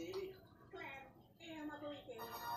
baby. Plan. Hey, I'm a weekend.